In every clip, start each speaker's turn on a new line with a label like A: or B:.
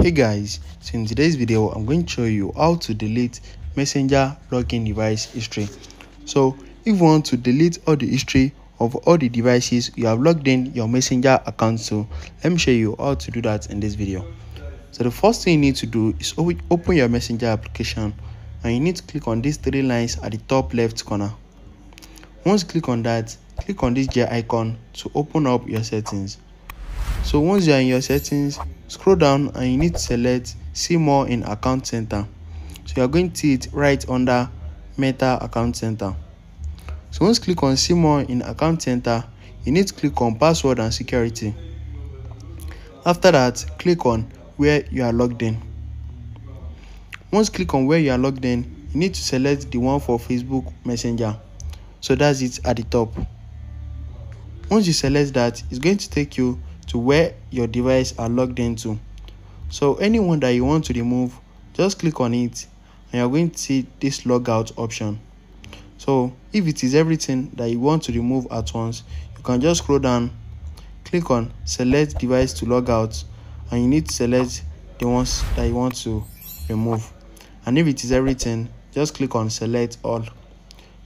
A: hey guys so in today's video i'm going to show you how to delete messenger login device history. So if you want to delete all the history of all the devices you have logged in your messenger account to let me show you how to do that in this video. So the first thing you need to do is open your messenger application and you need to click on these three lines at the top left corner. Once you click on that click on this gear icon to open up your settings so once you are in your settings scroll down and you need to select see more in account center. So you are going to see it right under meta account center. So once click on see more in account center you need to click on password and security. After that click on where you are logged in. Once click on where you are logged in you need to select the one for facebook messenger. So that's it at the top. Once you select that it's going to take you to where your device are logged into. So anyone that you want to remove just click on it and you're going to see this logout option. So if it is everything that you want to remove at once you can just scroll down click on select device to log out and you need to select the ones that you want to remove. And if it is everything just click on select all.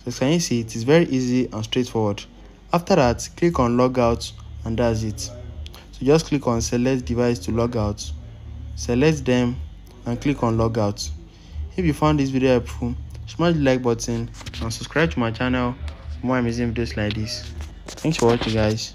A: So can you see? It is very easy and straightforward. After that click on logout and that's it so just click on select device to log out. Select them and click on logout if you found this video helpful smash the like button and subscribe to my channel for more amazing videos like this. Thanks for watching guys